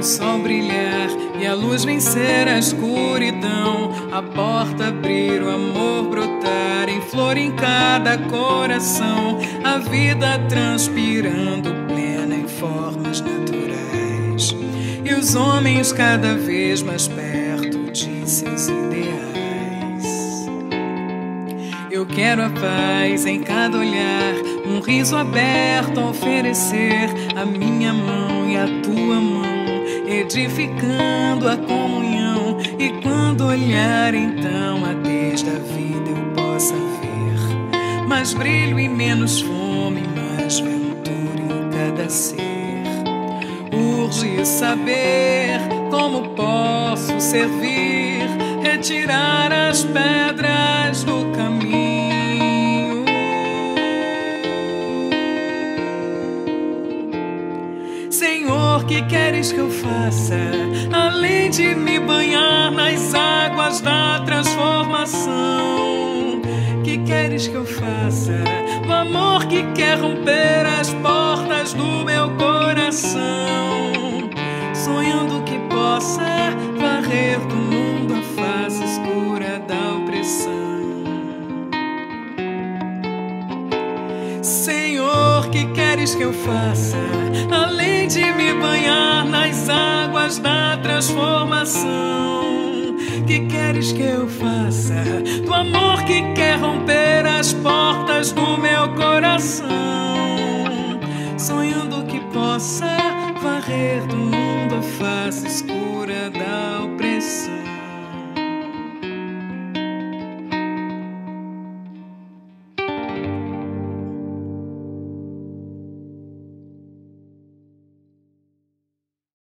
o sol brilhar e a luz vencer a escuridão, a porta abrir, o amor brotar em flor em cada coração, a vida transpirando plena em formas naturais e os homens cada vez mais perto de seus. Eu quero a paz em cada olhar, um riso aberto a oferecer a minha mão e a tua mão edificando a comunhão. E quando olhar, então, a desde a vida eu possa ver mais brilho e menos fome, mais ventura em cada ser. Urge saber como posso servir, retirar as pedras Senhor, que queres que eu faça? Além de me banhar nas águas da transformação, que queres que eu faça? O amor que quer romper as portas do meu coração, sonhando que possa varrer do mundo Senhor, que queres que eu faça? Além de me banhar nas águas da transformação, que queres que eu faça? Do amor que quer romper as portas do meu coração, sonhando que possa varrer do mundo a face escura da.